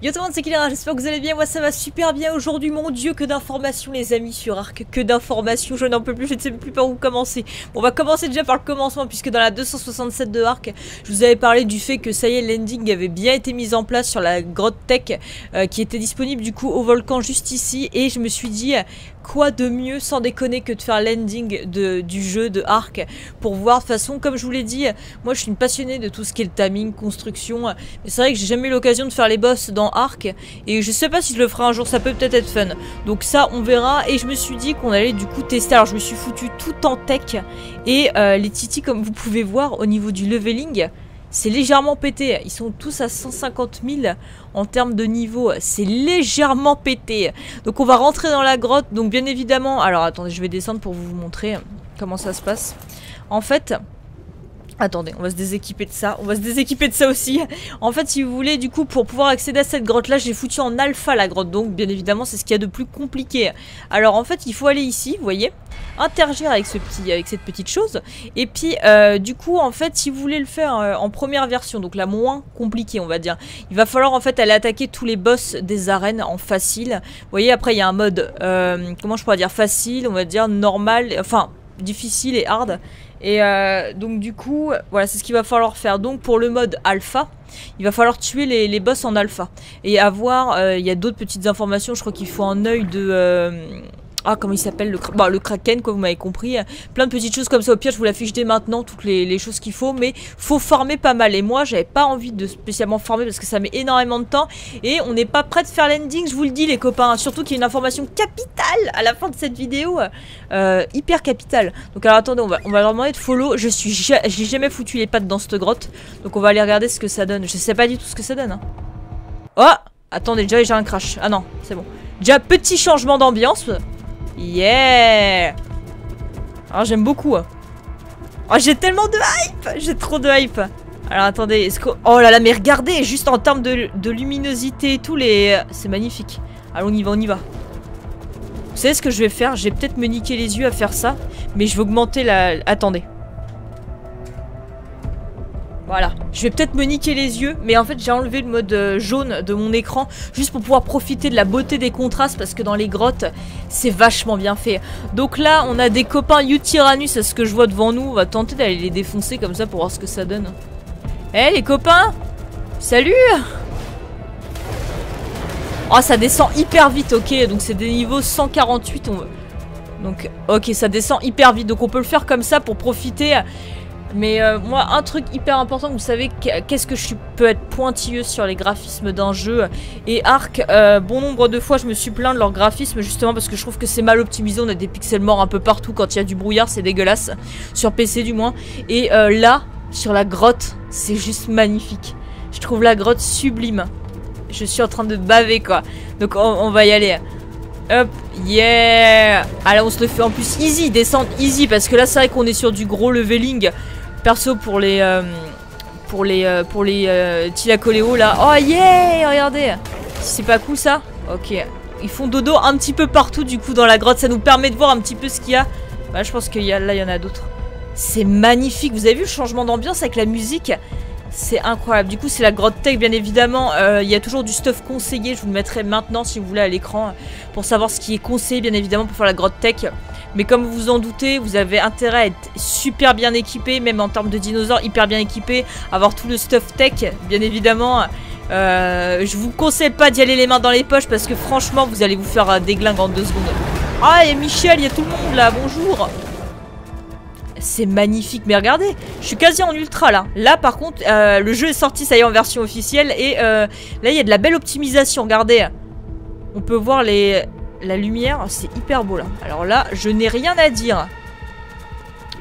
Yo tout le monde, c'est Killer, j'espère que vous allez bien, moi ça va super bien aujourd'hui, mon dieu, que d'informations les amis sur Arc, que d'informations, je n'en peux plus, je ne sais plus par où commencer. Bon, on va commencer déjà par le commencement, puisque dans la 267 de Arc, je vous avais parlé du fait que ça y est, l'ending avait bien été mis en place sur la grotte tech, euh, qui était disponible du coup au volcan juste ici, et je me suis dit, quoi de mieux sans déconner que de faire l'ending du jeu de Arc pour voir de toute façon comme je vous l'ai dit moi je suis une passionnée de tout ce qui est le timing construction. Mais c'est vrai que j'ai jamais eu l'occasion de faire les boss dans Arc et je sais pas si je le ferai un jour ça peut peut-être être fun. Donc ça on verra. Et je me suis dit qu'on allait du coup tester. Alors je me suis foutu tout en tech et euh, les titis comme vous pouvez voir au niveau du leveling c'est légèrement pété. Ils sont tous à 150 000 en termes de niveau. C'est légèrement pété. Donc on va rentrer dans la grotte. Donc bien évidemment... Alors attendez, je vais descendre pour vous montrer comment ça se passe. En fait... Attendez, on va se déséquiper de ça. On va se déséquiper de ça aussi. En fait, si vous voulez, du coup, pour pouvoir accéder à cette grotte-là, j'ai foutu en alpha la grotte. Donc, bien évidemment, c'est ce qu'il y a de plus compliqué. Alors, en fait, il faut aller ici, vous voyez interagir avec, ce petit, avec cette petite chose. Et puis, euh, du coup, en fait, si vous voulez le faire euh, en première version, donc la moins compliquée, on va dire, il va falloir en fait aller attaquer tous les boss des arènes en facile. Vous voyez, après, il y a un mode, euh, comment je pourrais dire, facile, on va dire, normal, enfin, difficile et hard. Et donc du coup, voilà, c'est ce qu'il va falloir faire. Donc pour le mode alpha, il va falloir tuer les, les boss en alpha. Et avoir, il y a d'autres petites informations, je crois qu'il faut un œil de ah comment il s'appelle le, bah, le kraken quoi vous m'avez compris. Plein de petites choses comme ça. Au pire je vous l'affiche dès maintenant toutes les, choses qu'il faut. Mais faut former pas mal. Et moi j'avais pas envie de spécialement former parce que ça met énormément de temps. Et on n'est pas prêt de faire l'ending je vous le dis les copains. Surtout qu'il y a une information capitale à la fin de cette vidéo. Euh, hyper capitale. Donc alors attendez on va, leur demander de follow. Je suis j'ai jamais foutu les pattes dans cette grotte. Donc on va aller regarder ce que ça donne. Je sais pas du tout ce que ça donne hein. oh! Attendez déjà j'ai un crash. Ah non c'est bon. Déjà petit changement d'ambiance Yeah Alors j'aime beaucoup. Oh j'ai tellement de hype J'ai trop de hype Alors attendez, est-ce que... Oh là là, mais regardez, juste en termes de, luminosité et tout, les... C'est magnifique. Allons, on y va, on y va. Vous savez ce que je vais faire? Je vais peut-être me niquer les yeux à faire ça, mais je vais augmenter la... Attendez. Voilà, je vais peut-être me niquer les yeux, mais en fait j'ai enlevé le mode euh, jaune de mon écran juste pour pouvoir profiter de la beauté des contrastes parce que dans les grottes c'est vachement bien fait. Donc là on a des copains Utyrannus à ce que je vois devant nous, on va tenter d'aller les défoncer comme ça pour voir ce que ça donne. Eh les copains! Salut! Oh ça descend hyper vite, ok, donc c'est des niveaux 148, on... donc ok ça descend hyper vite, donc on peut le faire comme ça pour profiter mais euh, moi, un truc hyper important, vous savez, qu'est-ce que je peux être pointilleuse sur les graphismes d'un jeu. Et Arc, euh, bon nombre de fois, je me suis plaint de leur graphisme, justement parce que je trouve que c'est mal optimisé. On a des pixels morts un peu partout quand il y a du brouillard, c'est dégueulasse. Sur PC du moins. Et euh, là, sur la grotte, c'est juste magnifique. Je trouve la grotte sublime. Je suis en train de baver, quoi. Donc on, va y aller. Hop, yeah Allez, on se le fait en plus easy, descendre easy, parce que là, c'est vrai qu'on est sur du gros leveling. Perso pour les euh, pour les euh, pour les euh, Tilacoléo là. Oh yeah, regardez. C'est pas cool ça OK. Ils font dodo un petit peu partout du coup dans la grotte, ça nous permet de voir un petit peu ce qu'il y a. Bah je pense qu'il y a là il y en a d'autres. C'est magnifique. Vous avez vu le changement d'ambiance avec la musique? C'est incroyable. Du coup, c'est la grotte tech, bien évidemment. Il y a toujours du stuff conseillé. Je vous le mettrai maintenant, si vous voulez, à l'écran, pour savoir ce qui est conseillé, bien évidemment, pour faire la grotte tech. Mais comme vous vous en doutez, vous avez intérêt à être super bien équipé, même en termes de dinosaures, hyper bien équipé, avoir tout le stuff tech, bien évidemment. Euh, je vous conseille pas d'y aller les mains dans les poches parce que franchement, vous allez vous faire euh, déglingue en deux secondes. Ah, et Michel, il y a tout le monde là, bonjour c'est magnifique, mais regardez, je suis quasi en ultra là. Là par contre, euh, le jeu est sorti, ça y est, en version officielle. Et là, il y a de la belle optimisation, regardez. On peut voir les, la lumière, c'est hyper beau là. Alors là, je n'ai rien à dire.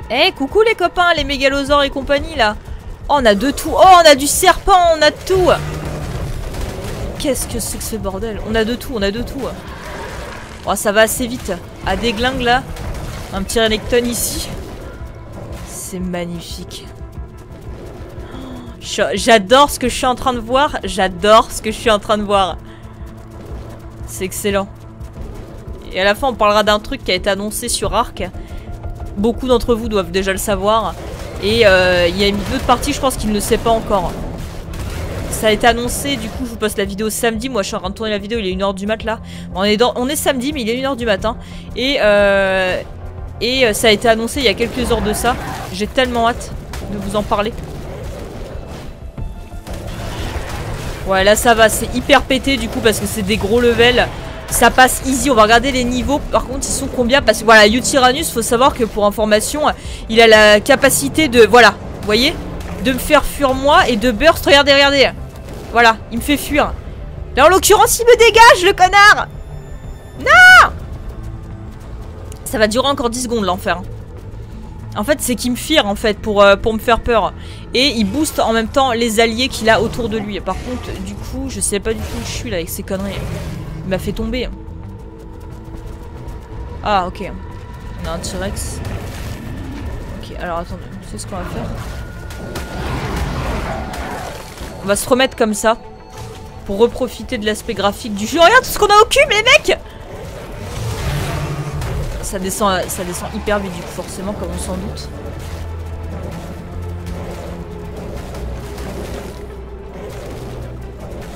Eh, coucou les copains, les mégalosaures et compagnie là. Oh, on a de tout. Oh, on a du serpent, on a de tout. Qu'est-ce que c'est que ce bordel? On a de tout, on a de tout. Oh, ça va assez vite. À des glingues là. Un petit Renekton ici. C'est magnifique. J'adore ce que je suis en train de voir. J'adore ce que je suis en train de voir. C'est excellent. Et à la fin, on parlera d'un truc qui a été annoncé sur Arc. Beaucoup d'entre vous doivent déjà le savoir. Et euh, il y a une autre partie, je pense, qu'il ne sait pas encore. ça a été annoncé, du coup je vous poste la vidéo samedi, moi je suis en train de tourner la vidéo, il est 1h du mat là. On est, samedi mais il est 1h du matin. Et, euh, et ça a été annoncé il y a quelques heures de ça. J'ai tellement hâte de vous en parler. Ouais là ça va, c'est hyper pété du coup parce que c'est des gros levels. Ça passe easy, on va regarder les niveaux. Par contre, ils sont combien? Parce que voilà, Utyranus, faut savoir que pour information, il a la capacité de... Voilà, vous voyez? De me faire fuir moi et de burst. Regardez, regardez. Voilà, il me fait fuir. Là, en l'occurrence, il me dégage, le connard Non Ça va durer encore 10 secondes, l'enfer. En fait, c'est qu'il me fire, en fait, pour, euh, pour me faire peur. Et il booste en même temps les alliés qu'il a autour de lui. Par contre, du coup, je sais pas du tout où je suis, là, avec ces conneries. Il m'a fait tomber. Ah, ok. On a un T-Rex. Ok, alors attendez, sais ce qu'on va faire On va se remettre comme ça. Pour reprofiter de l'aspect graphique du jeu. Regarde tout ce qu'on a au cul, les mecs ça descend, ça descend hyper vite, du coup, forcément, comme on s'en doute.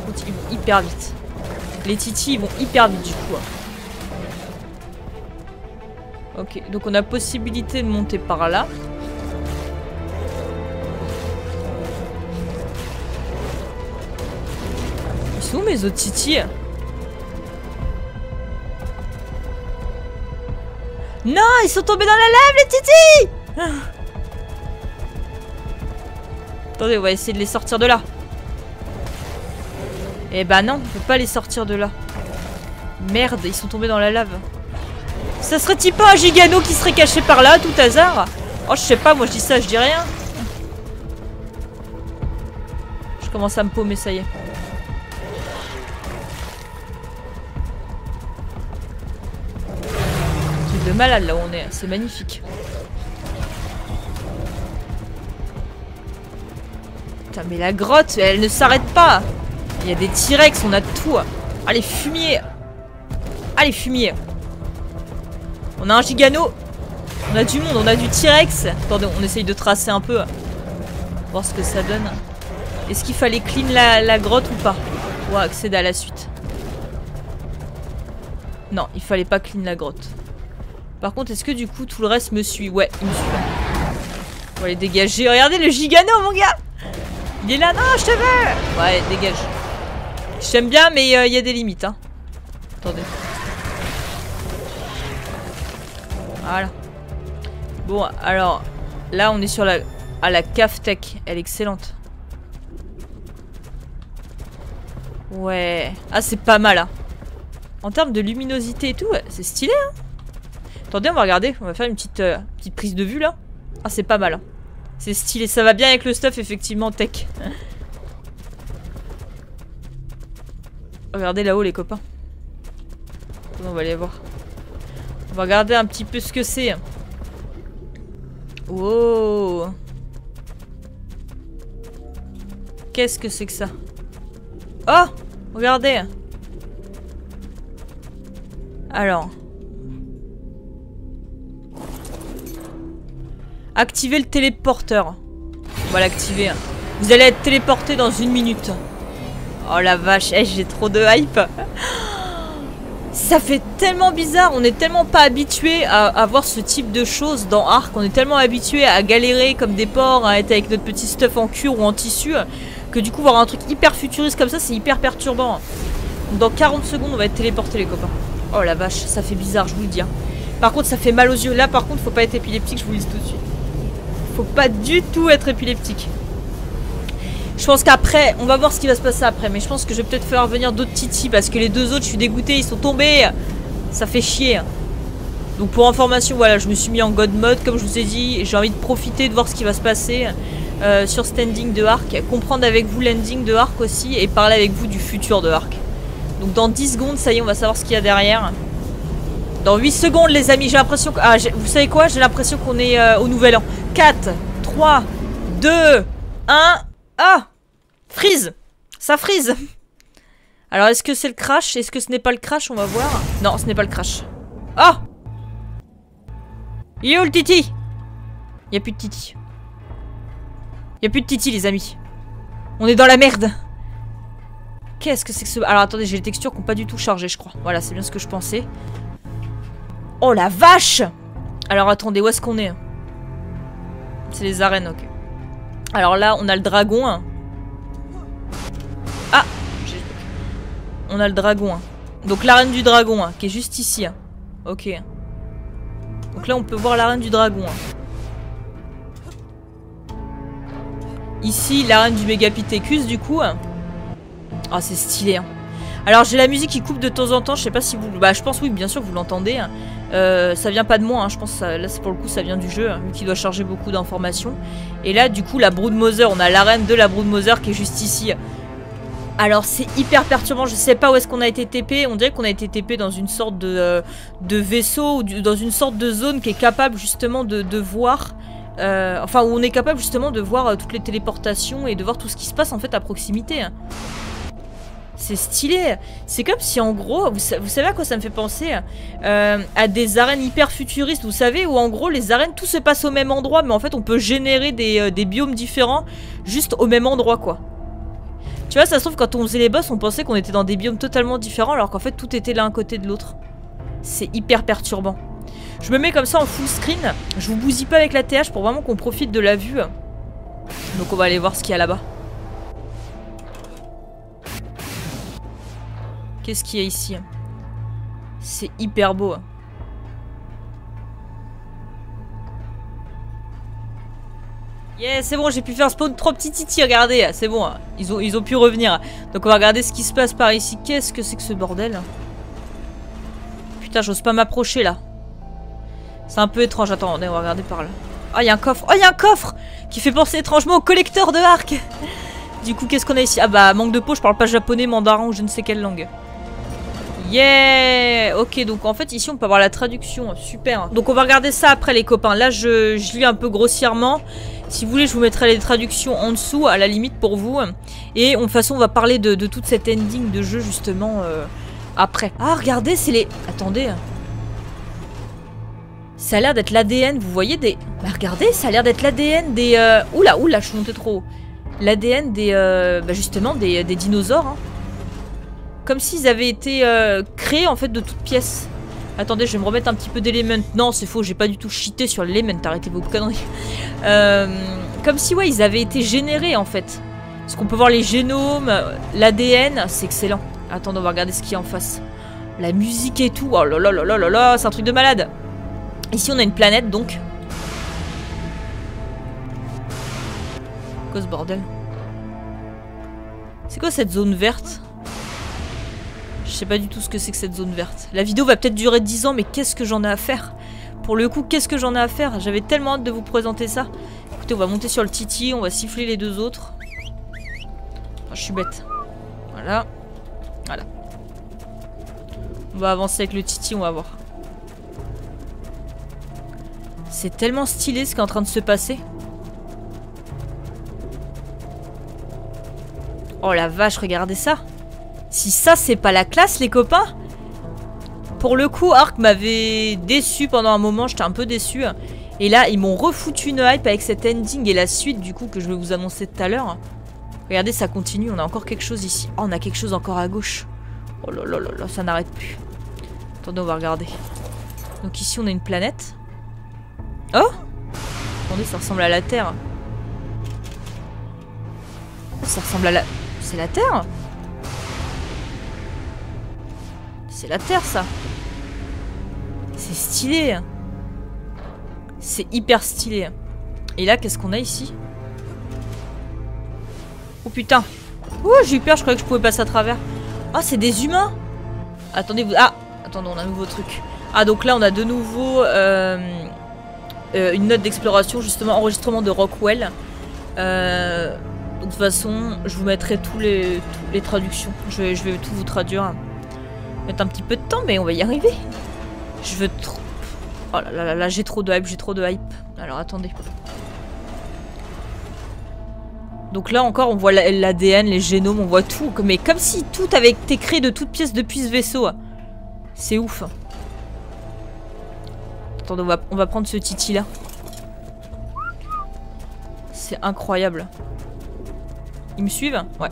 Continue hyper vite. Les titis vont hyper vite du coup. Hein. Ok, donc on a possibilité de monter par là. Ils sont où mes autres titis Non, ils sont tombés dans la lave les titis Attendez, on va essayer de les sortir de là. Eh bah non, on peut pas les sortir de là. Merde, ils sont tombés dans la lave. Ça serait-il pas un gigano qui serait caché par là, tout hasard Oh, je sais pas, moi je dis ça, je dis rien. Je commence à me paumer, ça y est. C'est de malade là où on est, c'est magnifique. Putain, mais la grotte, elle ne s'arrête pas il y a des T-Rex, on a tout. Allez, fumier. Allez, fumier. On a un gigano. On a du monde, on a du T-Rex. Attendez, on essaye de tracer un peu. Voir ce que ça donne. Est-ce qu'il fallait clean la, grotte ou pas Pour accéder à la suite. Non, il fallait pas clean la grotte. Par contre, est-ce que du coup tout le reste me suit Ouais, il me suit. On va les dégager. Regardez le gigano, mon gars Il est là. Non, je te veux Ouais, dégage. J'aime bien, mais euh, il y a des limites. Hein. Attendez. Voilà. Bon, alors, là, on est sur la... à la cave tech. Elle est excellente. Ouais. Ah, c'est pas mal, hein. En termes de luminosité et tout, c'est stylé, hein. Attendez, on va regarder. On va faire une petite, euh, petite prise de vue, là. Ah, c'est pas mal. Hein. C'est stylé. Ça va bien avec le stuff, effectivement, tech. Regardez là-haut les copains. On va aller voir. On va regarder un petit peu ce que c'est. Wow. Qu'est-ce que c'est que ça? Oh Regardez Alors. Activez le téléporteur. On va l'activer. Vous allez être téléporté dans une minute. Oh la vache, eh, j'ai trop de hype. Ça fait tellement bizarre, on est tellement pas habitué à, voir ce type de choses dans Ark, on est tellement habitué à galérer comme des porcs, à être avec notre petit stuff en cuir ou en tissu, que du coup voir un truc hyper futuriste comme ça, c'est hyper perturbant. Dans 40 secondes, on va être téléporté les copains. Oh la vache, ça fait bizarre, je vous le dis. Hein. Par contre, ça fait mal aux yeux. Là, par contre, faut pas être épileptique, je vous le dis tout de suite. Faut pas du tout être épileptique. Je pense qu'après, on va voir ce qui va se passer après. Mais je pense que je vais peut-être faire venir d'autres titis. Parce que les deux autres, je suis dégoûté, ils sont tombés. Ça fait chier. Donc pour information, voilà, je me suis mis en God mode, comme je vous ai dit. J'ai envie de profiter de voir ce qui va se passer euh, sur standing de Arc. Comprendre avec vous l'ending de Arc aussi. Et parler avec vous du futur de Arc. Donc dans 10 secondes, ça y est, on va savoir ce qu'il y a derrière. Dans 8 secondes, les amis, j'ai l'impression que... Ah, vous savez quoi? J'ai l'impression qu'on est euh, au nouvel an. 4, 3, 2, 1... Ah Freeze Ça freeze Alors, est-ce que c'est le crash? Est-ce que ce n'est pas le crash? On va voir. Non, ce n'est pas le crash. Oh Il est où le titi? Il n'y a plus de titi. Il n'y a plus de titi, les amis. On est dans la merde. qu'est-ce que c'est que ce... Alors attendez, j'ai les textures qui n'ont pas du tout chargé, je crois. Voilà, c'est bien ce que je pensais. Oh la vache Alors attendez, où est-ce qu'on est? C'est les arènes, ok. Alors là, on a le dragon. Ah On a le dragon. Donc l'arène du dragon, qui est juste ici. Ok. Donc là, on peut voir l'arène du dragon. Ici, l'arène du Megapithecus, du coup. Ah, c'est stylé. Hein. Alors, j'ai la musique qui coupe de temps en temps. Je sais pas si vous... Bah, je pense, oui, bien sûr, vous l'entendez. Hein. Euh, ça vient pas de moi. Hein. Je pense que là, pour le coup, ça vient du jeu, vu qu'il doit charger beaucoup d'informations. Et là, du coup, la Broodmother. On a l'arène de la Broodmother qui est juste ici. Alors c'est hyper perturbant, je sais pas où est-ce qu'on a été TP, on dirait qu'on a été TP dans une sorte de, euh, vaisseau ou dans une sorte de zone qui est capable justement de, voir euh, enfin, où on est capable justement de voir euh, toutes les téléportations et de voir tout ce qui se passe en fait à proximité. Hein. C'est stylé. C'est comme si en gros, vous, savez à quoi ça me fait penser À des arènes hyper futuristes, vous savez, où en gros les arènes, tout se passe au même endroit, mais en fait on peut générer des biomes différents juste au même endroit quoi. Tu vois, ça se trouve quand on faisait les boss, on pensait qu'on était dans des biomes totalement différents alors qu'en fait tout était l'un côté de l'autre. C'est hyper perturbant. Je me mets comme ça en full screen. Je vous bousille pas avec la TH pour vraiment qu'on profite de la vue. Donc on va aller voir ce qu'il y a là-bas. Qu'est-ce qu'il y a ici? C'est hyper beau. Yeah, c'est bon, j'ai pu faire spawn trois petits titi, regardez, c'est bon, ils ont, ils ont pu revenir. Donc on va regarder ce qui se passe par ici. Qu'est-ce que c'est que ce bordel? Putain, j'ose pas m'approcher là. C'est un peu étrange. Attends, on va regarder par là. Oh, il y a un coffre. Oh, il y a un coffre qui fait penser étrangement au collecteur de arc. Du coup, qu'est-ce qu'on a ici? Ah bah, manque de peau, je parle pas japonais, mandarin ou je ne sais quelle langue. Yeah Ok, donc en fait, ici, on peut avoir la traduction. Super. Donc, on va regarder ça après, les copains. Là, je, je lis un peu grossièrement. Si vous voulez, je vous mettrai les traductions en dessous, à la limite, pour vous. Et de toute façon, on va parler de, toute cette ending de jeu, justement, euh, après. Ah, regardez, c'est les... Attendez. Ça a l'air d'être l'ADN, vous voyez des... Bah regardez, ça a l'air d'être l'ADN des... Euh... Oula, oula, je suis montée trop haut. L'ADN des... Euh... Bah justement, des, des dinosaures. Hein. Comme s'ils avaient été euh, créés en fait de toutes pièces. Attendez, je vais me remettre un petit peu d'éléments. Non, c'est faux, j'ai pas du tout cheaté sur l'élément, arrêtez vos conneries. Euh, comme si, ouais, ils avaient été générés en fait. Parce qu'on peut voir les génomes, l'ADN, c'est excellent. Attendez, on va regarder ce qu'il y a en face. La musique et tout, oh là là là là là là, c'est un truc de malade. Ici, on a une planète, donc. Quoi ce bordel? C'est quoi cette zone verte? Je sais pas du tout ce que c'est que cette zone verte. La vidéo va peut-être durer 10 ans, mais qu'est-ce que j'en ai à faire? Pour le coup, qu'est-ce que j'en ai à faire? J'avais tellement hâte de vous présenter ça. Écoutez, on va monter sur le titi, on va siffler les deux autres. Oh, je suis bête. Voilà. Voilà. On va avancer avec le titi, on va voir. C'est tellement stylé ce qui est en train de se passer. Oh la vache, regardez ça. Si ça, c'est pas la classe, les copains Pour le coup, Ark m'avait déçu pendant un moment, j'étais un peu déçu. Et là, ils m'ont refoutu une hype avec cet ending et la suite, du coup, que je vais vous annoncer tout à l'heure. Regardez, ça continue, on a encore quelque chose ici. Oh, on a quelque chose encore à gauche. Oh là là là là, ça n'arrête plus. Attendez, on va regarder. Donc ici, on a une planète. Oh Attendez, ça ressemble à la Terre. Ça ressemble à la... C'est la Terre C'est la Terre, ça C'est stylé C'est hyper stylé. Et là, qu'est-ce qu'on a ici? Oh putain Oh, j'ai eu peur, je croyais que je pouvais passer à travers. Ah, c'est des humains Attendez, vous... Ah Attendez, on a un nouveau truc. Ah, donc là, on a de nouveau... Euh euh, une note d'exploration, justement, enregistrement de Rockwell. Euh, de toute façon, je vous mettrai tous les, les traductions. Je je vais, tout vous traduire. Mettre un petit peu de temps, mais on va y arriver. Je veux trop... Oh là là là, j'ai trop de hype, j'ai trop de hype. Alors attendez. Donc là encore, on voit l'ADN, les génomes, on voit tout. Mais comme si tout avait été créé de toutes pièces depuis ce vaisseau. C'est ouf on va, prendre ce titi là. C'est incroyable. Ils me suivent? Ouais.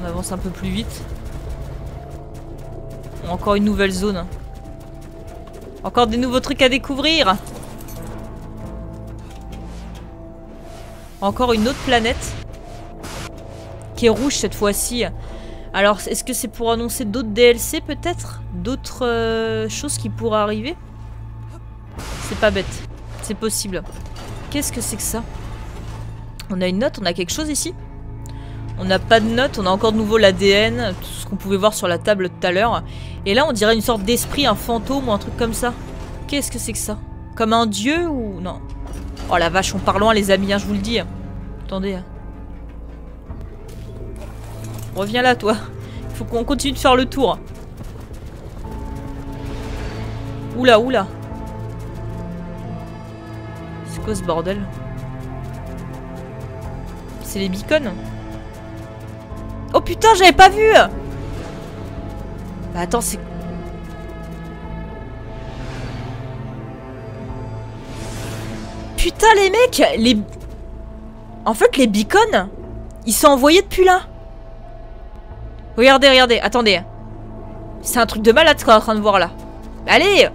On avance un peu plus vite. Encore une nouvelle zone. Encore des nouveaux trucs à découvrir. Encore une autre planète. Qui est rouge cette fois-ci. Alors, est-ce que c'est pour annoncer d'autres DLC peut-être? D'autres euh, choses qui pourraient arriver? C'est pas bête. C'est possible. Qu'est-ce que c'est que ça? On a une note? On a quelque chose ici? On n'a pas de note. On a encore de nouveau l'ADN. Tout ce qu'on pouvait voir sur la table tout à l'heure. Et là, on dirait une sorte d'esprit, un fantôme ou un truc comme ça. Qu'est-ce que c'est que ça? Comme un dieu ou... Non? Oh la vache, on part loin les amis, hein, je vous le dis. Attendez. Reviens là, toi. Il faut qu'on continue de faire le tour. Oula, oula. C'est quoi ce bordel? C'est les beacons Oh putain, j'avais pas vu Bah attends, c'est... Putain les mecs Les... En fait les beacons Ils sont envoyés depuis là. Regardez, regardez, attendez. C'est un truc de malade ce qu'on est en train de voir là. Allez.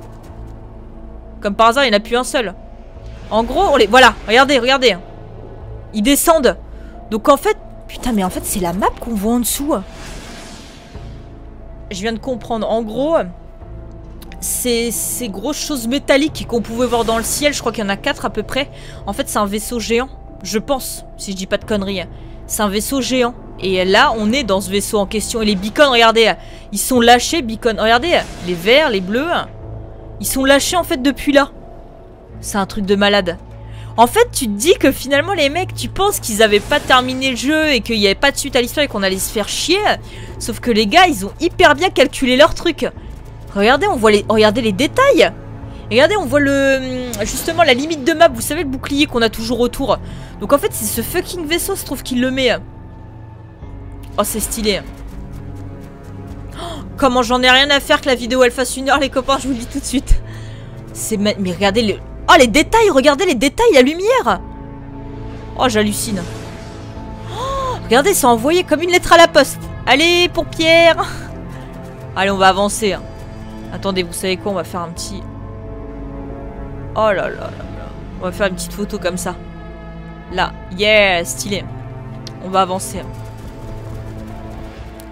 Comme par hasard il n'y en a plus un seul. En gros on les... Voilà, regardez, regardez. Ils descendent. Donc en fait... Putain mais en fait c'est la map qu'on voit en dessous Je viens de comprendre En gros ces, ces grosses choses métalliques qu'on pouvait voir dans le ciel, je crois qu'il y en a quatre à peu près. En fait, c'est un vaisseau géant, je pense, si je dis pas de conneries. C'est un vaisseau géant. Et là, on est dans ce vaisseau en question. Et les beacons, regardez, ils sont lâchés, beacons. Regardez, les verts, les bleus, ils sont lâchés en fait depuis là. C'est un truc de malade. En fait, tu te dis que finalement, les mecs, tu penses qu'ils avaient pas terminé le jeu et qu'il n'y avait pas de suite à l'histoire et qu'on allait se faire chier. Sauf que les gars, ils ont hyper bien calculé leur truc. Regardez, on voit les, regardez les détails. Regardez, on voit le justement la limite de map. Vous savez le bouclier qu'on a toujours autour. Donc en fait, c'est ce fucking vaisseau, se trouve qu'il le met. Oh, c'est stylé. Oh, comment j'en ai rien à faire que la vidéo elle fasse une heure, les copains, je vous le dis tout de suite. C'est mais regardez le Oh, les détails, regardez les détails, la lumière. Oh, j'hallucine. Oh, regardez, c'est envoyé comme une lettre à la poste. Allez, pour Pierre. Allez, on va avancer. Hein. Attendez, vous savez quoi On va faire un petit... Oh là là là là. On va faire une petite photo comme ça. Là. Yeah, stylé. On va avancer.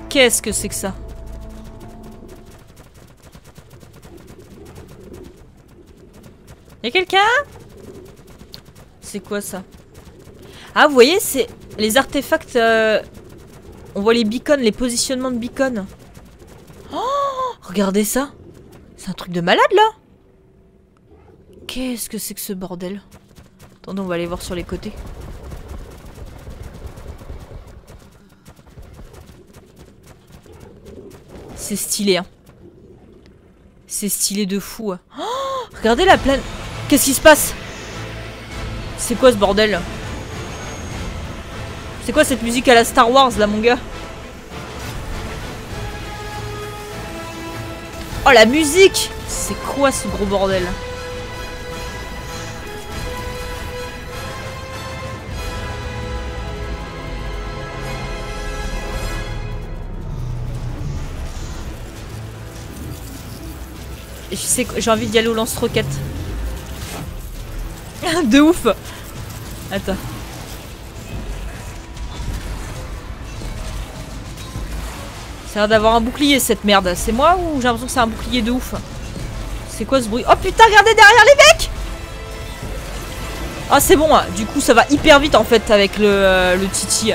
Qu'est-ce que c'est que ça? Y'a quelqu'un? C'est quoi ça? Ah, vous voyez, c'est les artefacts... Euh, on voit les beacons, les positionnements de beacons. Oh Regardez ça c'est un truc de malade là Qu'est-ce que c'est que ce bordel? Attendez, on va aller voir sur les côtés. C'est stylé, hein. C'est stylé de fou. Hein. Oh, regardez la plaine. Qu'est-ce qui se passe C'est quoi ce bordel C'est quoi cette musique à la Star Wars là, mon gars Oh la musique C'est quoi ce gros bordel j'ai envie d'y aller au lance-roquette. De ouf Attends. Ça a l'air d'avoir un bouclier cette merde. C'est moi ou j'ai l'impression que c'est un bouclier de ouf? C'est quoi ce bruit? Oh putain, regardez derrière les mecs Ah c'est bon, hein. du coup ça va hyper vite en fait avec le, euh, le Titi.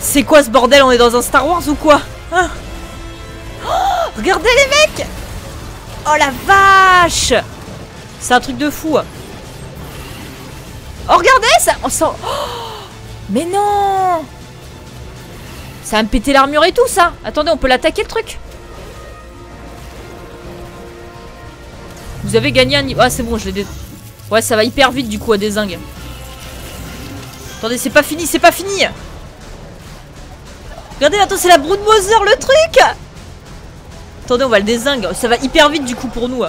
C'est quoi ce bordel? On est dans un Star Wars ou quoi? Hein? Oh, Regardez les mecs Oh la vache C'est un truc de fou. Oh regardez ça On sent... Oh Mais non. Ça va me péter l'armure et tout, ça. Attendez, on peut l'attaquer, le truc. Vous avez gagné un niveau... Ah, c'est bon, je l'ai... Ouais, ça va hyper vite, du coup, à des zingues. Attendez, c'est pas fini, c'est pas fini. Regardez, attends, c'est la Broodmother, le truc. Attendez, on va le désingue. Ça va hyper vite, du coup, pour nous.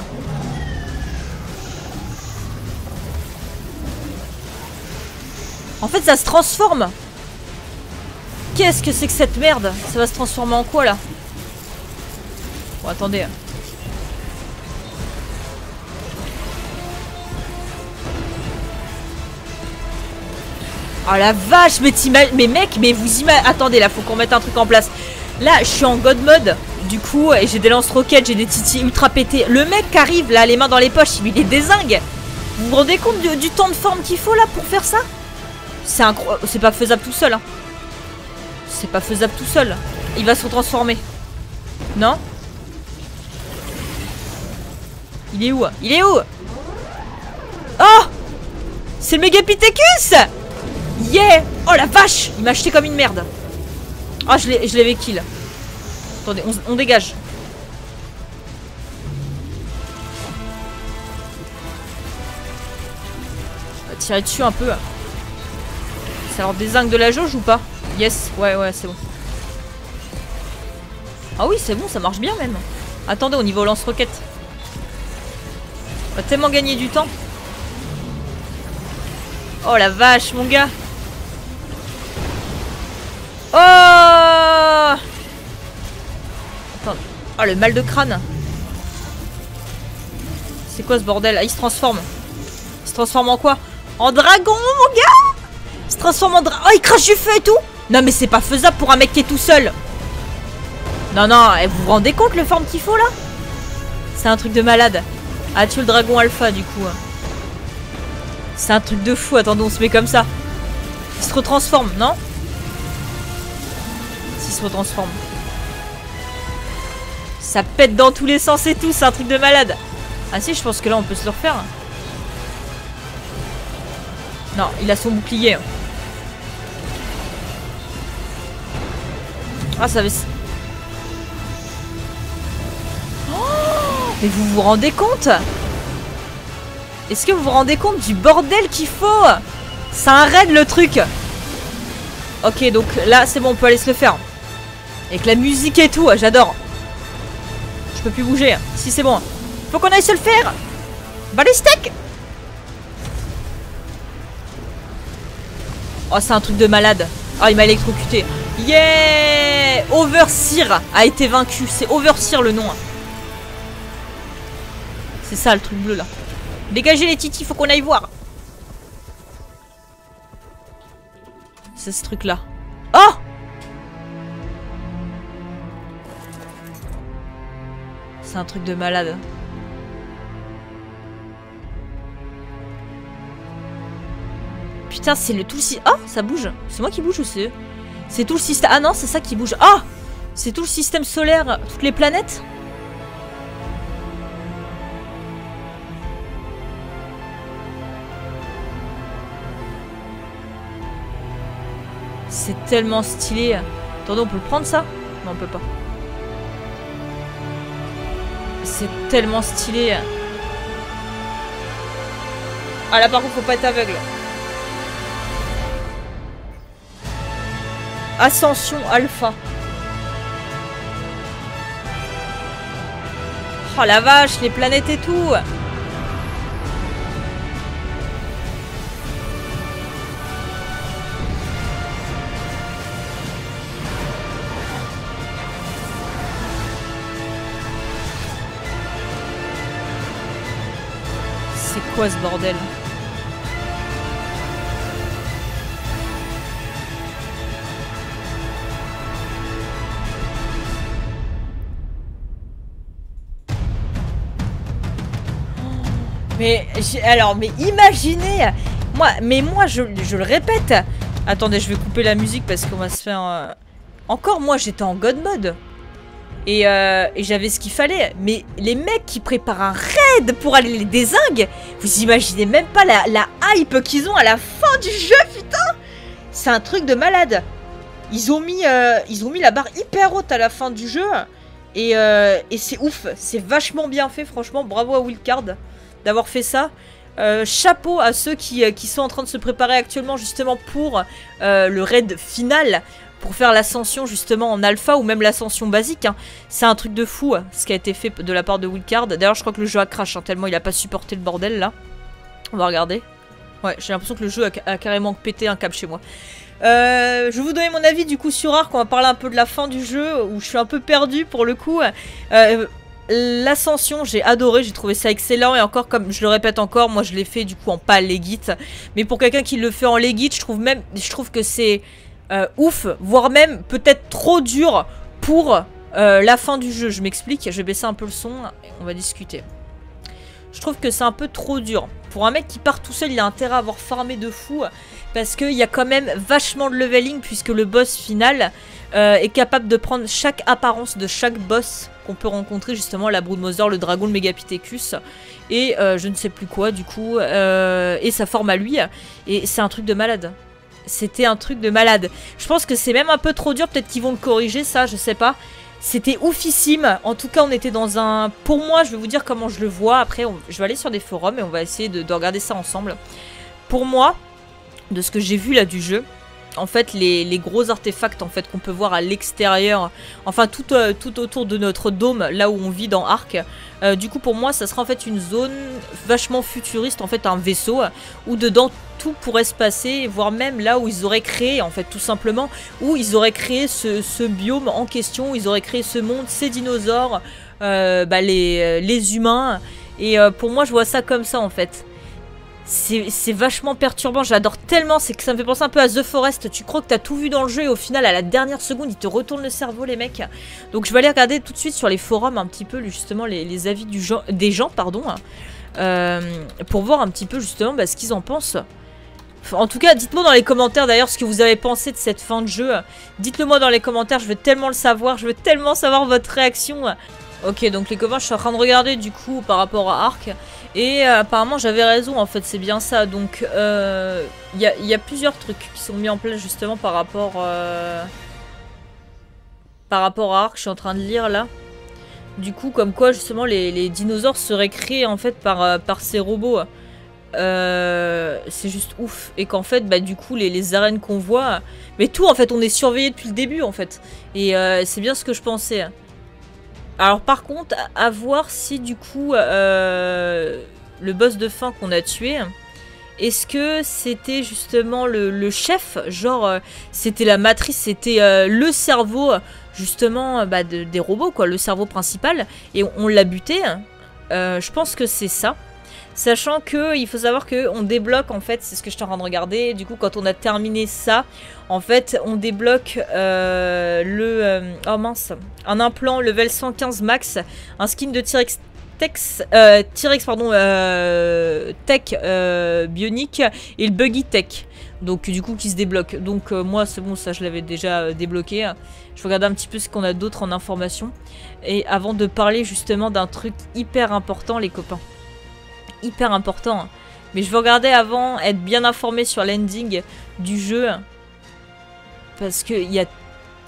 En fait, ça se transforme Qu'est-ce que c'est que cette merde? Ça va se transformer en quoi là? Bon attendez. Oh la vache, mais Mais mec, mais vous imaginez... Attendez, là, faut qu'on mette un truc en place. Là, je suis en god mode. Du coup, et j'ai des lance-roquettes, j'ai des titis ultra pétés. Le mec arrive, là, les mains dans les poches, il est désingue. Vous vous rendez compte du, temps de forme qu'il faut, là, pour faire ça? C'est incroyable. C'est pas faisable tout seul, hein. C'est pas faisable tout seul. Il va se transformer. Non? Il est où? Il est où? Oh C'est le Megapithecus Yeah Oh la vache Il m'a acheté comme une merde. Ah, oh, je l'avais kill. Attendez, on, dégage. On va tirer dessus un peu. Ça leur désingue de la jauge ou pas Yes, ouais, ouais, c'est bon. Ah oui, c'est bon, ça marche bien même. Attendez, au niveau lance-roquette. On va tellement gagner du temps. Oh la vache, mon gars. Oh Attends. Oh, le mal de crâne. C'est quoi ce bordel? Ah, il se transforme. Il se transforme en quoi? En dragon, mon gars? Se transforme en dragon. Oh, il crache du feu et tout Non, mais c'est pas faisable pour un mec qui est tout seul. Non, non, eh, vous vous rendez compte le forme qu'il faut, là? C'est un truc de malade. Ah, tu le dragon alpha, du coup. Hein. C'est un truc de fou. Attendez, on se met comme ça. Il se retransforme, non? Se retransforme. Ça pète dans tous les sens et tout, c'est un truc de malade. Ah si, je pense que là on peut se le refaire. Non, il a son bouclier. Ah, ça va... Oh Mais vous vous rendez compte? Est-ce que vous vous rendez compte du bordel qu'il faut? C'est un raid le truc Ok, donc là, c'est bon, on peut aller se le faire. Avec la musique et tout, j'adore. Je peux plus bouger. Si c'est bon. Faut qu'on aille se le faire. Balistique Oh, c'est un truc de malade. Oh, il m'a électrocuté. Yeah Overseer a été vaincu. C'est Overseer le nom. C'est ça le truc bleu là. Dégagez les titis, faut qu'on aille voir. C'est ce truc là. Oh C'est un truc de malade. Putain, c'est le tout système. Oh, ça bouge. C'est moi qui bouge ou c'est C'est tout le système. Ah non, c'est ça qui bouge. Ah C'est tout le système solaire, toutes les planètes C'est tellement stylé. Attendez, on peut le prendre ça? Non, on peut pas. C'est tellement stylé. Ah là par contre faut pas être aveugle. Ascension Alpha. Oh la vache, les planètes et tout quoi ce bordel? Mais alors, mais imaginez Moi, mais moi, je, le répète Attendez, je vais couper la musique parce qu'on va se faire... Euh, encore, moi, j'étais en God mode euh, et, j'avais ce qu'il fallait. Mais les mecs qui préparent un raid pour aller les désingues, vous imaginez même pas la, hype qu'ils ont à la fin du jeu, putain C'est un truc de malade. Ils ont, mis, euh, ils ont mis la barre hyper haute à la fin du jeu. Et, euh, c'est ouf. C'est vachement bien fait, franchement. Bravo à Wildcard d'avoir fait ça. chapeau à ceux qui, qui, sont en train de se préparer actuellement justement pour le raid final pour faire l'ascension justement en alpha ou même l'ascension basique. Hein. C'est un truc de fou hein, ce qui a été fait de la part de Wildcard. D'ailleurs, je crois que le jeu a crash hein, tellement il a pas supporté le bordel là. On va regarder. Ouais, j'ai l'impression que le jeu a, carrément pété un câble chez moi. Euh, je vais vous donner mon avis du coup sur Arc. On va parler un peu de la fin du jeu où je suis un peu perdu pour le coup. L'ascension, j'ai adoré, j'ai trouvé ça excellent et encore comme je le répète encore, moi je l'ai fait du coup en pas legit. Mais pour quelqu'un qui le fait en legit, je trouve même, je trouve que c'est euh, ouf, voire même peut-être trop dur pour euh, la fin du jeu. Je m'explique, je vais baisser un peu le son on va discuter. Je trouve que c'est un peu trop dur. Pour un mec qui part tout seul, il a intérêt à avoir farmé de fou parce qu'il y a quand même vachement de leveling puisque le boss final euh, est capable de prendre chaque apparence de chaque boss qu'on peut rencontrer, justement la Broodmother, le dragon, le Megapithecus, et euh, je ne sais plus quoi du coup, euh, et sa forme à lui, et c'est un truc de malade. C'était un truc de malade. Je pense que c'est même un peu trop dur, peut-être qu'ils vont le corriger, ça, je sais pas. C'était oufissime. En tout cas, on était dans un... Pour moi, je vais vous dire comment je le vois. Après, je vais aller sur des forums et on va essayer de regarder ça ensemble. Pour moi, de ce que j'ai vu là du jeu, en fait les, gros artefacts en fait qu'on peut voir à l'extérieur, enfin tout, euh, tout autour de notre dôme, là où on vit dans Arc. Euh, du coup pour moi ça sera en fait une zone vachement futuriste, en fait un vaisseau, où dedans tout pourrait se passer, voire même là où ils auraient créé en fait tout simplement, où ils auraient créé ce, biome en question, où ils auraient créé ce monde, ces dinosaures, euh, bah, les, les humains. Et pour moi je vois ça comme ça en fait. C'est vachement perturbant, j'adore tellement, c'est que ça me fait penser un peu à The Forest, tu crois que t'as tout vu dans le jeu et au final à la dernière seconde ils te retournent le cerveau les mecs. Donc je vais aller regarder tout de suite sur les forums un petit peu justement les, avis des gens pardon, euh, pour voir un petit peu justement bah, ce qu'ils en pensent. En tout cas, dites-moi dans les commentaires d'ailleurs ce que vous avez pensé de cette fin de jeu. Dites-le moi dans les commentaires, je veux tellement le savoir, je veux tellement savoir votre réaction. Ok, donc les copains, je suis en train de regarder du coup par rapport à Arc. Et euh, apparemment j'avais raison en fait, c'est bien ça. Donc il euh, y, a, plusieurs trucs qui sont mis en place justement par rapport, euh, par rapport à Ark, je suis en train de lire là. Du coup comme quoi justement les, dinosaures seraient créés en fait par, par ces robots. c'est juste ouf. Et qu'en fait bah du coup les, les arènes qu'on voit... Mais tout en fait on est surveillé depuis le début en fait. Et c'est bien ce que je pensais. Alors par contre, à voir si du coup euh, le boss de fin qu'on a tué, est-ce que c'était justement le, chef? Genre euh, c'était la matrice, c'était euh, le cerveau justement bah, des robots, quoi, le cerveau principal, et on l'a buté. je pense que c'est ça. Sachant que il faut savoir que on débloque en fait, c'est ce que je suis en train de regarder. Du coup, quand on a terminé ça, en fait, on débloque euh, le euh, oh mince, un implant level 115 max, un skin de T-Rex euh, T-Rex pardon tech bionique et le buggy tech. Donc du coup qui se débloque. Donc moi c'est bon ça je l'avais déjà débloqué. Je vais regarder un petit peu ce qu'on a d'autre en information. Et avant de parler justement d'un truc hyper important les copains hyper important. Mais je veux regarder avant, être bien informé sur l'ending du jeu. Parce que y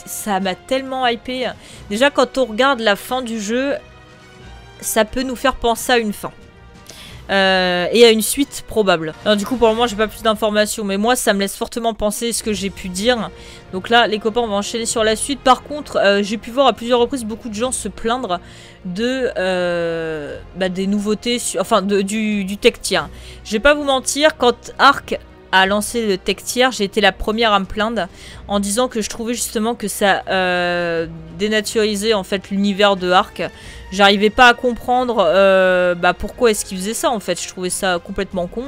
ça m'a tellement hypé. Déjà, quand on regarde la fin du jeu, ça peut nous faire penser à une fin. Euh, et à une suite probable. Alors du coup pour le moment j'ai pas plus d'informations mais moi ça me laisse fortement penser ce que j'ai pu dire. Donc là les copains on va enchaîner sur la suite. Par contre euh, j'ai pu voir à plusieurs reprises beaucoup de gens se plaindre de euh, bah, des nouveautés, enfin de, du, du tech tier. Je vais pas vous mentir quand Arc a lancé le tech tier, j'ai été la première à me plaindre en disant que je trouvais justement que ça dénaturisait en fait l'univers de Ark. J'arrivais pas à comprendre euh, bah, pourquoi est-ce qu'il faisait ça en fait, je trouvais ça complètement con.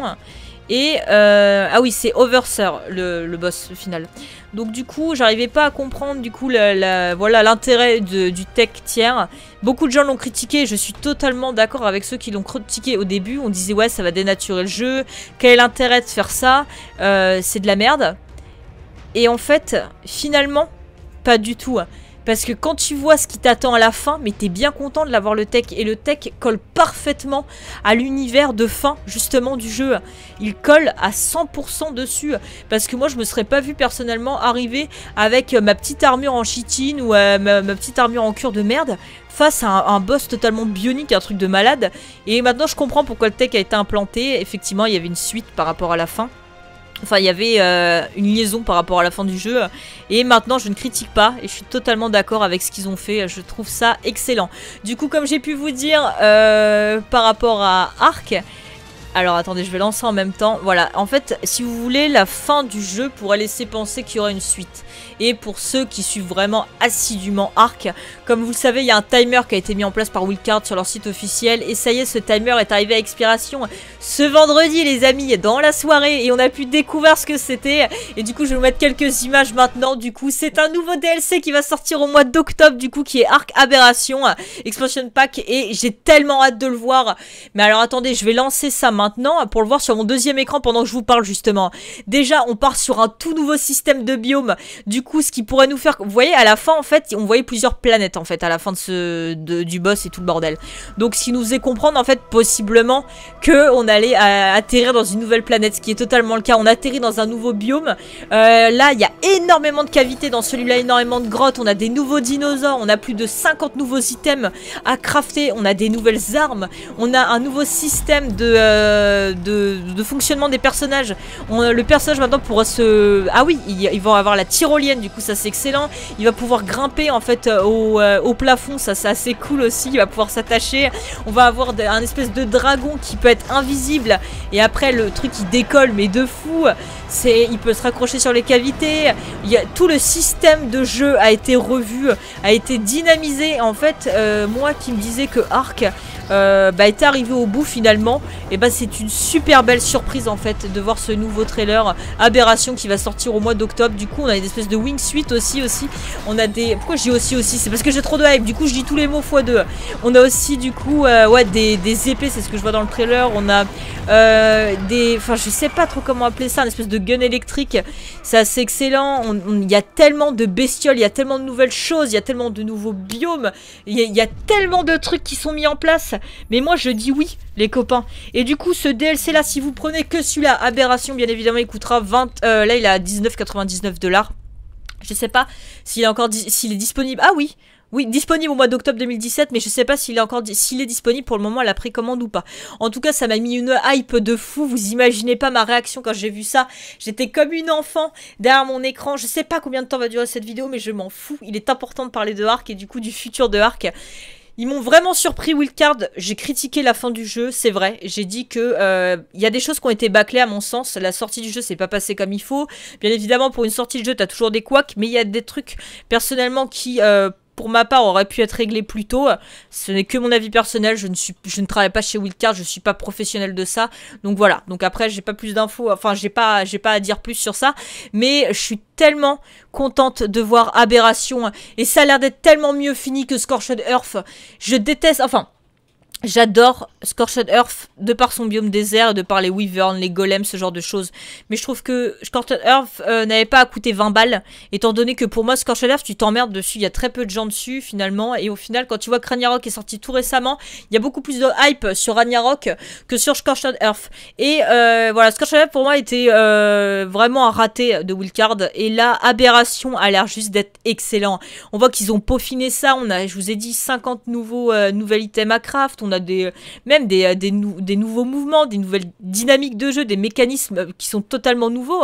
Et euh, ah oui, c'est Overseer le, boss final. Donc du coup, j'arrivais pas à comprendre du coup l'intérêt du tech tiers. Beaucoup de gens l'ont critiqué, je suis totalement d'accord avec ceux qui l'ont critiqué au début. On disait ouais, ça va dénaturer le jeu. Quel est l'intérêt de faire ça? Euh, C'est de la merde. Et en fait, finalement, pas du tout. Parce que quand tu vois ce qui t'attend à la fin, mais t'es bien content de l'avoir le tech. Et le tech colle parfaitement à l'univers de fin, justement, du jeu. Il colle à 100% dessus. Parce que moi, je me serais pas vu personnellement arriver avec ma petite armure en chitine ou euh, ma, petite armure en cure de merde face à un, un, boss totalement bionique, un truc de malade. Et maintenant, je comprends pourquoi le tech a été implanté. Effectivement, il y avait une suite par rapport à la fin. Enfin, il y avait euh, une liaison par rapport à la fin du jeu. Et maintenant, je ne critique pas. Et je suis totalement d'accord avec ce qu'ils ont fait. Je trouve ça excellent. Du coup, comme j'ai pu vous dire, euh, par rapport à Arc, Alors attendez, je vais lancer en même temps. Voilà, en fait, si vous voulez, la fin du jeu pourrait laisser penser qu'il y aura une suite. Et pour ceux qui suivent vraiment assidûment Arc, comme vous le savez, il y a un timer qui a été mis en place par Willcard sur leur site officiel. Et ça y est, ce timer est arrivé à expiration ce vendredi, les amis, dans la soirée. Et on a pu découvrir ce que c'était. Et du coup, je vais vous mettre quelques images maintenant. Du coup, c'est un nouveau DLC qui va sortir au mois d'octobre, du coup, qui est Arc Aberration, Expansion Pack. Et j'ai tellement hâte de le voir. Mais alors, attendez, je vais lancer ça maintenant pour le voir sur mon deuxième écran pendant que je vous parle, justement. Déjà, on part sur un tout nouveau système de biome. Du coup, ce qui pourrait nous faire... Vous voyez, à la fin, en fait, on voyait plusieurs planètes, en fait, à la fin de ce du boss et tout le bordel. Donc, ce qui nous faisait comprendre, en fait, possiblement, que on allait euh, atterrir dans une nouvelle planète, ce qui est totalement le cas. On atterrit dans un nouveau biome. Euh, là, il y a énormément de cavités dans celui-là, énormément de grottes. On a des nouveaux dinosaures, on a plus de 50 nouveaux items à crafter. On a des nouvelles armes, on a un nouveau système de, euh, de, fonctionnement des personnages. On, le personnage maintenant pourra se... Ah oui, ils vont avoir la tyrolienne du coup ça c'est excellent. Il va pouvoir grimper en fait euh, euh, au plafond, ça c'est assez cool aussi, il va pouvoir s'attacher. On va avoir un espèce de dragon qui peut être invisible et après le truc il décolle mais de fou. Il peut se raccrocher sur les cavités. Il y a, tout le système de jeu a été revu, a été dynamisé. En fait, euh, moi qui me disais que Arc euh, bah, était arrivé au bout finalement, et bah c'est une super belle surprise en fait de voir ce nouveau trailer Aberration qui va sortir au mois d'octobre. Du coup, on a une espèce de Wing Suite aussi aussi. On a des pourquoi je dis aussi aussi, c'est parce que j'ai trop de hype. Du coup, je dis tous les mots x2. On a aussi du coup euh, ouais des, des épées, c'est ce que je vois dans le trailer. On a euh, des enfin je sais pas trop comment appeler ça, une espèce de gun électrique. C'est assez excellent. Il y a tellement de bestioles, il y a tellement de nouvelles choses, il y a tellement de nouveaux biomes, il y, a tellement de trucs qui sont mis en place. Mais moi je dis oui, les copains. Et du coup, ce DLC là, si vous prenez que celui-là, Aberration, bien évidemment, il coûtera 20. Euh, là, il est à 19,99 dollars. Je sais pas s'il est encore s'il est disponible. Ah oui, oui, disponible au mois d'octobre 2017, mais je sais pas s'il est encore s'il est disponible pour le moment à la précommande ou pas. En tout cas, ça m'a mis une hype de fou. Vous imaginez pas ma réaction quand j'ai vu ça. J'étais comme une enfant derrière mon écran. Je sais pas combien de temps va durer cette vidéo, mais je m'en fous. Il est important de parler de Ark et du coup du futur de Ark. Ils m'ont vraiment surpris Wildcard. J'ai critiqué la fin du jeu, c'est vrai. J'ai dit que euh, il y a des choses qui ont été bâclées à mon sens. La sortie du jeu s'est pas passée comme il faut. Bien évidemment, pour une sortie de jeu, t'as toujours des couacs, mais il y a des trucs personnellement qui euh, pour ma part, aurait pu être réglé plus tôt. Ce n'est que mon avis personnel. Je ne, suis, je ne travaille pas chez Wildcard. Je ne suis pas professionnel de ça. Donc voilà. Donc après, j'ai pas plus d'infos. Enfin, j'ai pas, j'ai pas à dire plus sur ça. Mais je suis tellement contente de voir Aberration. Et ça a l'air d'être tellement mieux fini que Scorched Earth. Je déteste. Enfin. J'adore Scorched Earth de par son biome désert, de par les wyverns, les golems, ce genre de choses. Mais je trouve que Scorched Earth euh, n'avait pas à coûter 20 balles, étant donné que pour moi, Scorched Earth, tu t'emmerdes dessus, il y a très peu de gens dessus finalement. Et au final, quand tu vois que Ragnarok est sorti tout récemment, il y a beaucoup plus de hype sur Ragnarok que sur Scorched Earth. Et euh, voilà, Scorched Earth pour moi était euh, vraiment un raté de Wildcard. Et là, Aberration a l'air juste d'être excellent. On voit qu'ils ont peaufiné ça, on a, je vous ai dit, 50 nouveaux, nouvelles items à craft, on a des, même des, euh, des, nouveaux mouvements, des nouvelles dynamiques de jeu, des mécanismes euh, qui sont totalement nouveaux.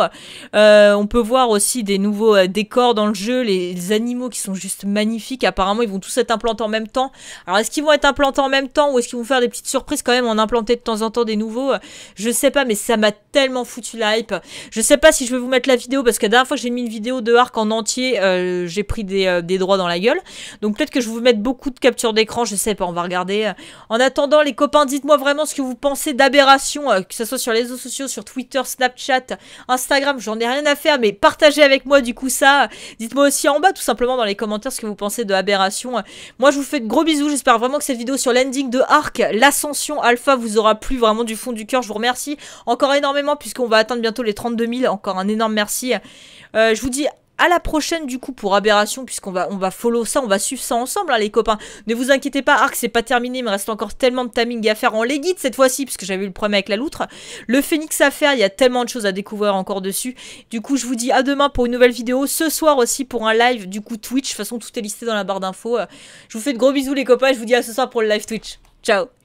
Euh, on peut voir aussi des nouveaux décors dans le jeu, les, animaux qui sont juste magnifiques. Apparemment, ils vont tous être implantés en même temps. Alors, est-ce qu'ils vont être implantés en même temps ou est-ce qu'ils vont faire des petites surprises quand même en implanter de temps en temps des nouveaux? Je sais pas, mais ça m'a tellement foutu la hype. Je sais pas si je vais vous mettre la vidéo parce que la dernière fois j'ai mis une vidéo de Arc en entier, j'ai pris des, des, droits dans la gueule. Donc peut-être que je vais vous mettre beaucoup de captures d'écran, je sais pas, on va regarder. En attendant, les copains, dites-moi vraiment ce que vous pensez d'aberration, euh, que ce soit sur les réseaux sociaux, sur Twitter, Snapchat, Instagram, j'en ai rien à faire, mais partagez avec moi du coup ça. Dites-moi aussi en bas, tout simplement dans les commentaires, ce que vous pensez de. Moi, je vous fais de gros bisous, j'espère vraiment que cette vidéo sur l'ending de Arc, l'ascension alpha, vous aura plu vraiment du fond du cœur. Je vous remercie encore énormément, puisqu'on va atteindre bientôt les 32 000. Encore un énorme merci. Euh, je vous dis à la prochaine du coup pour Aberration puisqu'on va on va follow ça, on va suivre ça ensemble hein, les copains. Ne vous inquiétez pas, Arc c'est pas terminé, il me reste encore tellement de timing à faire en Legit cette fois-ci puisque j'avais eu le problème avec la loutre. Le Phoenix à faire, il y a tellement de choses à découvrir encore dessus. Du coup je vous dis à demain pour une nouvelle vidéo, ce soir aussi pour un live du coup Twitch, de toute façon tout est listé dans la barre d'infos. Je vous fais de gros bisous les copains et je vous dis à ce soir pour le live Twitch. Ciao